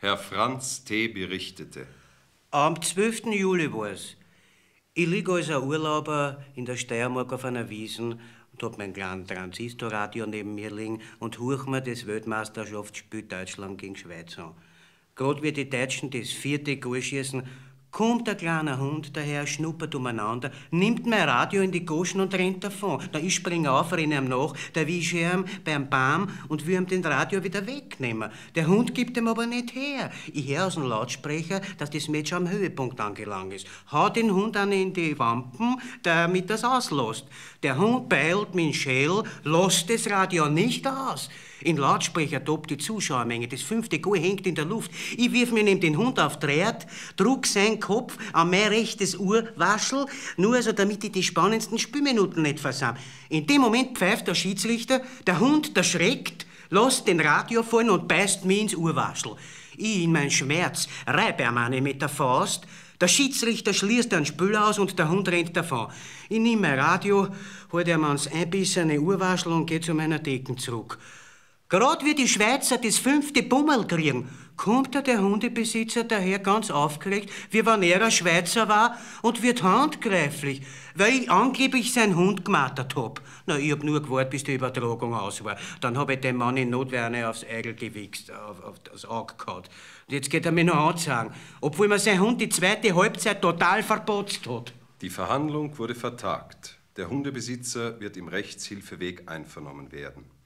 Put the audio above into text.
Herr Franz T. berichtete. Am 12. Juli war's. Ich lieg als ein Urlauber in der Steiermark auf einer Wiesen und hab mein kleines Transistorradio neben mir liegen und huch mir das Weltmeisterschaftsspiel Deutschland gegen Schweiz an. Grad wie die Deutschen das vierte Goal schießen, kommt der kleine Hund daher, schnuppert umeinander, nimmt mein Radio in die Goschen und rennt davon. Na, ich spring auf, renne ihm nach, da wische ihm beim Baum und will ihm den Radio wieder wegnehmen. Der Hund gibt ihm aber nicht her. Ich hör aus dem Lautsprecher, dass das Mädchen am Höhepunkt angelangt ist. Hau den Hund an in die Wampen, damit das auslässt. Der Hund beilt mit dem Schell, lässt das Radio nicht aus. In Lautsprecher tobt die Zuschauermenge. Das fünfte Goal hängt in der Luft. Ich wirf mir neben den Hund auf Dreht, druck seinen Kopf an mein rechtes Uhrwaschel, nur also damit ich die spannendsten Spielminuten nicht versam. In dem Moment pfeift der Schiedsrichter, der Hund, der schreckt, lässt den Radio fallen und beißt mir ins Uhrwaschel. Ich in mein Schmerz reibe ihm eine mit der Faust, der Schiedsrichter schließt einen Spül aus und der Hund rennt davon. Ich nehme mein Radio, halte ihm ans einbissene Uhrwaschel und gehe zu meiner Decken zurück. Gerade wie die Schweizer das fünfte Bummel kriegen, kommt da der Hundebesitzer daher ganz aufgeregt, wie wenn er ein Schweizer war und wird handgreiflich, weil ich angeblich seinen Hund gemartert hab. Na, ich hab nur gewartet, bis die Übertragung aus war. Dann hab ich dem Mann in Notwehr aufs Eigel gewichst, auf, auf das Auge gehauen. Und jetzt geht er mir noch anzeigen, obwohl mir sein Hund die zweite Halbzeit total verbotzt hat. Die Verhandlung wurde vertagt. Der Hundebesitzer wird im Rechtshilfeweg einvernommen werden.